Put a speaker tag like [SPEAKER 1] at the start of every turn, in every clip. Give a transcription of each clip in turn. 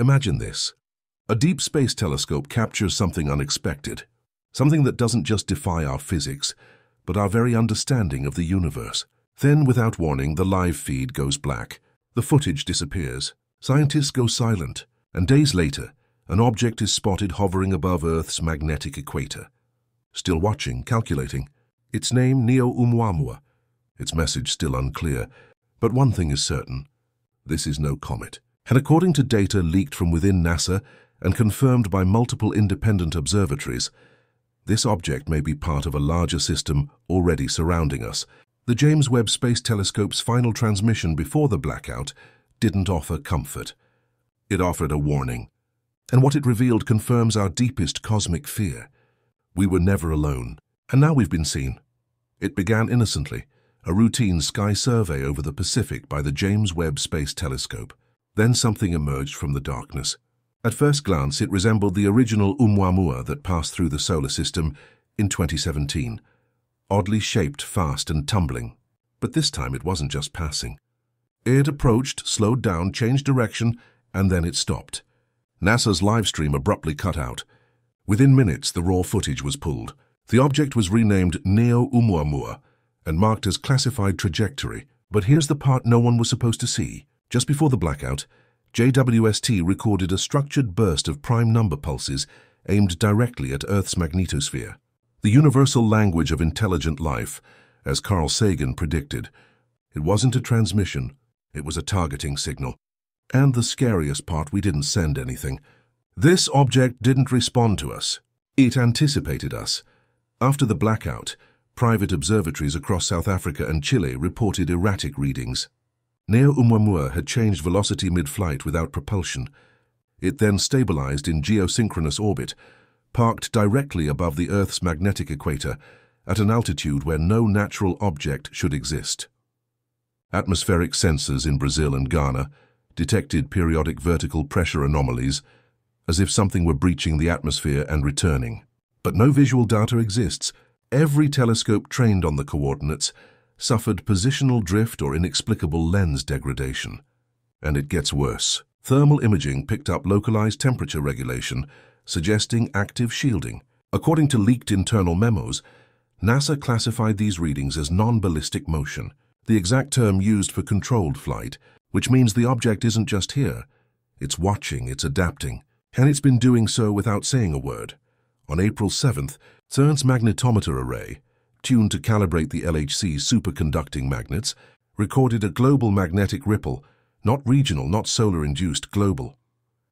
[SPEAKER 1] Imagine this. A deep space telescope captures something unexpected, something that doesn't just defy our physics, but our very understanding of the universe. Then, without warning, the live feed goes black. The footage disappears. Scientists go silent, and days later, an object is spotted hovering above Earth's magnetic equator. Still watching, calculating. Its name, Neo Oumuamua. Its message still unclear. But one thing is certain. This is no comet. And according to data leaked from within NASA and confirmed by multiple independent observatories, this object may be part of a larger system already surrounding us. The James Webb Space Telescope's final transmission before the blackout didn't offer comfort. It offered a warning. And what it revealed confirms our deepest cosmic fear. We were never alone, and now we've been seen. It began innocently, a routine sky survey over the Pacific by the James Webb Space Telescope. Then something emerged from the darkness. At first glance, it resembled the original Oumuamua that passed through the solar system in 2017, oddly shaped, fast and tumbling. But this time it wasn't just passing. It approached, slowed down, changed direction, and then it stopped. NASA's livestream abruptly cut out. Within minutes, the raw footage was pulled. The object was renamed Neo Oumuamua and marked as classified trajectory. But here's the part no one was supposed to see. Just before the blackout, JWST recorded a structured burst of prime number pulses aimed directly at Earth's magnetosphere. The universal language of intelligent life, as Carl Sagan predicted. It wasn't a transmission, it was a targeting signal. And the scariest part, we didn't send anything. This object didn't respond to us. It anticipated us. After the blackout, private observatories across South Africa and Chile reported erratic readings. Neo Oumuamua had changed velocity mid-flight without propulsion. It then stabilized in geosynchronous orbit, parked directly above the Earth's magnetic equator at an altitude where no natural object should exist. Atmospheric sensors in Brazil and Ghana detected periodic vertical pressure anomalies as if something were breaching the atmosphere and returning. But no visual data exists. Every telescope trained on the coordinates suffered positional drift or inexplicable lens degradation. And it gets worse. Thermal imaging picked up localized temperature regulation, suggesting active shielding. According to leaked internal memos, NASA classified these readings as non-ballistic motion, the exact term used for controlled flight, which means the object isn't just here. It's watching, it's adapting, and it's been doing so without saying a word. On April 7th, CERN's magnetometer array, tuned to calibrate the LHC superconducting magnets, recorded a global magnetic ripple, not regional, not solar-induced, global.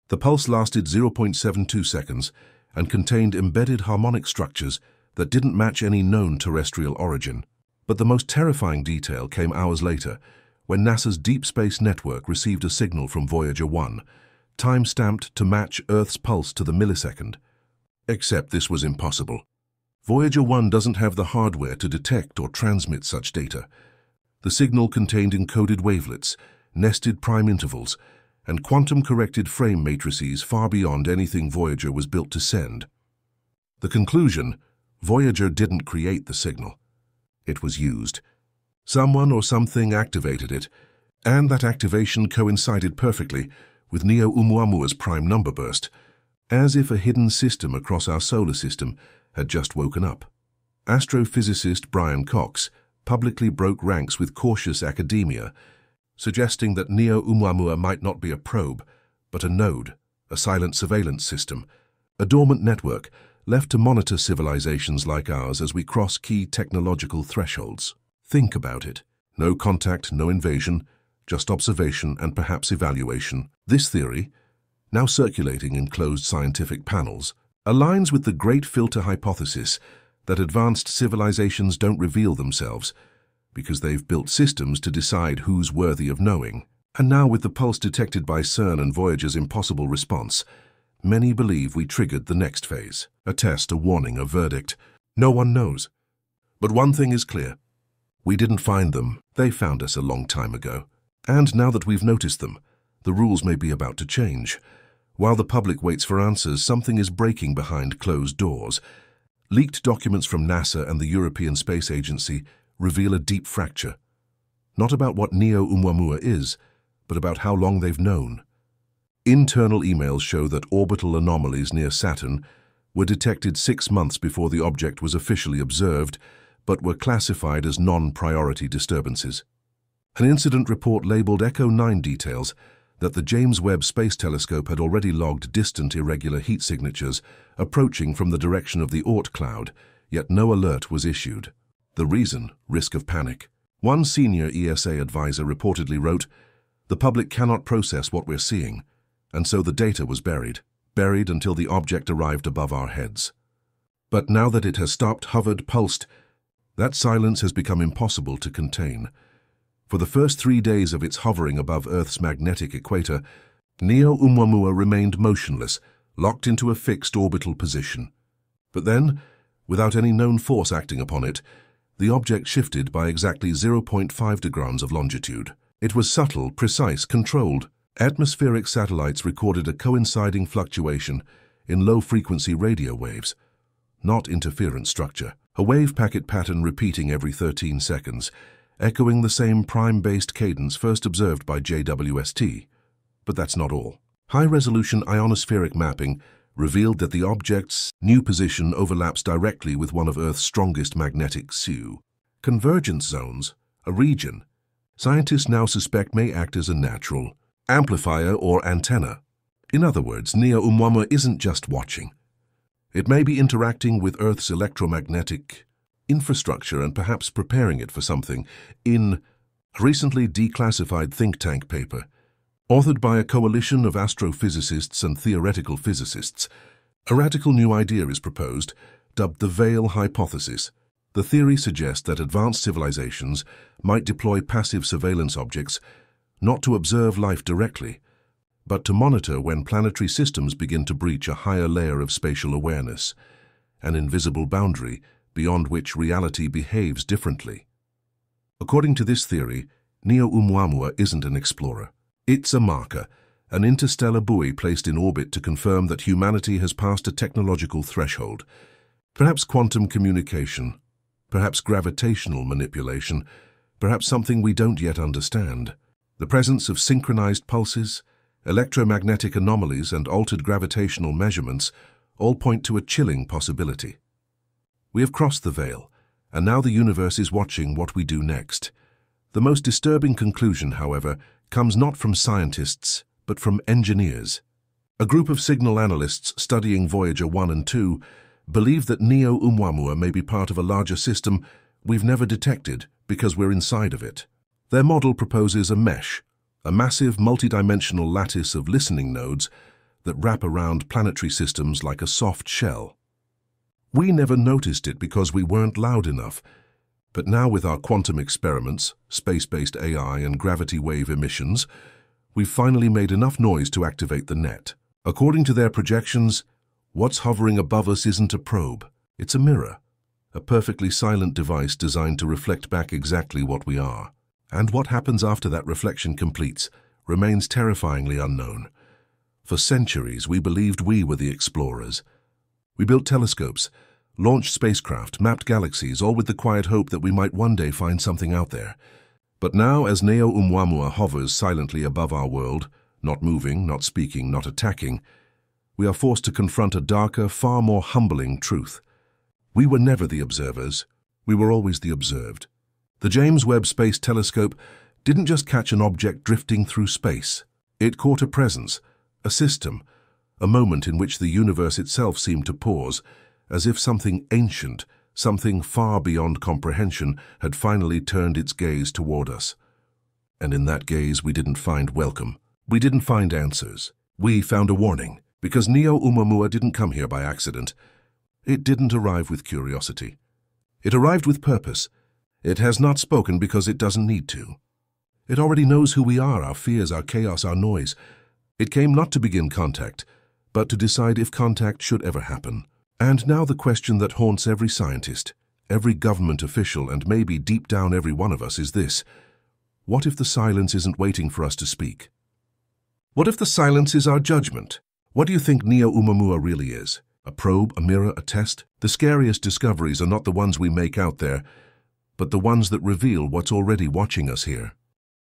[SPEAKER 1] The pulse lasted 0.72 seconds and contained embedded harmonic structures that didn't match any known terrestrial origin. But the most terrifying detail came hours later, when NASA's Deep Space Network received a signal from Voyager 1, time-stamped to match Earth's pulse to the millisecond. Except this was impossible. Voyager 1 doesn't have the hardware to detect or transmit such data. The signal contained encoded wavelets, nested prime intervals, and quantum-corrected frame matrices far beyond anything Voyager was built to send. The conclusion, Voyager didn't create the signal. It was used. Someone or something activated it, and that activation coincided perfectly with Neo Oumuamua's prime number burst, as if a hidden system across our solar system had just woken up. Astrophysicist Brian Cox publicly broke ranks with cautious academia, suggesting that Neo Oumuamua might not be a probe, but a node, a silent surveillance system, a dormant network left to monitor civilizations like ours as we cross key technological thresholds. Think about it. No contact, no invasion, just observation and perhaps evaluation. This theory, now circulating in closed scientific panels, aligns with the Great Filter hypothesis that advanced civilizations don't reveal themselves because they've built systems to decide who's worthy of knowing. And now with the pulse detected by CERN and Voyager's impossible response, many believe we triggered the next phase, a test, a warning, a verdict. No one knows. But one thing is clear. We didn't find them. They found us a long time ago. And now that we've noticed them, the rules may be about to change. While the public waits for answers, something is breaking behind closed doors. Leaked documents from NASA and the European Space Agency reveal a deep fracture. Not about what Neo Oumuamua is, but about how long they've known. Internal emails show that orbital anomalies near Saturn were detected six months before the object was officially observed, but were classified as non-priority disturbances. An incident report labeled Echo 9 details that the James Webb Space Telescope had already logged distant irregular heat signatures approaching from the direction of the Oort cloud, yet no alert was issued. The reason, risk of panic. One senior ESA advisor reportedly wrote, the public cannot process what we're seeing, and so the data was buried, buried until the object arrived above our heads. But now that it has stopped, hovered, pulsed, that silence has become impossible to contain. For the first three days of its hovering above Earth's magnetic equator, Neo Oumuamua remained motionless, locked into a fixed orbital position. But then, without any known force acting upon it, the object shifted by exactly 0.5 degrams of longitude. It was subtle, precise, controlled. Atmospheric satellites recorded a coinciding fluctuation in low-frequency radio waves, not interference structure. A wave packet pattern repeating every 13 seconds, echoing the same prime-based cadence first observed by JWST. But that's not all. High-resolution ionospheric mapping revealed that the object's new position overlaps directly with one of Earth's strongest magnetic SU. Convergence zones, a region, scientists now suspect may act as a natural amplifier or antenna. In other words, Neo Oumuamua isn't just watching. It may be interacting with Earth's electromagnetic infrastructure and perhaps preparing it for something in a recently declassified think tank paper, authored by a coalition of astrophysicists and theoretical physicists. A radical new idea is proposed, dubbed the Veil Hypothesis. The theory suggests that advanced civilizations might deploy passive surveillance objects not to observe life directly, but to monitor when planetary systems begin to breach a higher layer of spatial awareness, an invisible boundary beyond which reality behaves differently. According to this theory, Neo Oumuamua isn't an explorer. It's a marker, an interstellar buoy placed in orbit to confirm that humanity has passed a technological threshold. Perhaps quantum communication, perhaps gravitational manipulation, perhaps something we don't yet understand. The presence of synchronized pulses, electromagnetic anomalies and altered gravitational measurements all point to a chilling possibility. We have crossed the veil, and now the universe is watching what we do next. The most disturbing conclusion, however, comes not from scientists, but from engineers. A group of signal analysts studying Voyager 1 and 2 believe that Neo Oumuamua may be part of a larger system we've never detected because we're inside of it. Their model proposes a mesh, a massive multidimensional lattice of listening nodes that wrap around planetary systems like a soft shell. We never noticed it because we weren't loud enough. But now with our quantum experiments, space-based AI and gravity wave emissions, we've finally made enough noise to activate the net. According to their projections, what's hovering above us isn't a probe, it's a mirror, a perfectly silent device designed to reflect back exactly what we are. And what happens after that reflection completes remains terrifyingly unknown. For centuries, we believed we were the explorers. We built telescopes, launched spacecraft, mapped galaxies, all with the quiet hope that we might one day find something out there. But now, as Neo Oumuamua hovers silently above our world, not moving, not speaking, not attacking, we are forced to confront a darker, far more humbling truth. We were never the observers. We were always the observed. The James Webb Space Telescope didn't just catch an object drifting through space. It caught a presence, a system, a moment in which the universe itself seemed to pause, as if something ancient, something far beyond comprehension, had finally turned its gaze toward us. And in that gaze we didn't find welcome. We didn't find answers. We found a warning, because Neo Oumuamua didn't come here by accident. It didn't arrive with curiosity. It arrived with purpose. It has not spoken because it doesn't need to. It already knows who we are, our fears, our chaos, our noise. It came not to begin contact, but to decide if contact should ever happen. And now the question that haunts every scientist, every government official, and maybe deep down every one of us is this. What if the silence isn't waiting for us to speak? What if the silence is our judgment? What do you think Neo Oumuamua really is? A probe, a mirror, a test? The scariest discoveries are not the ones we make out there, but the ones that reveal what's already watching us here.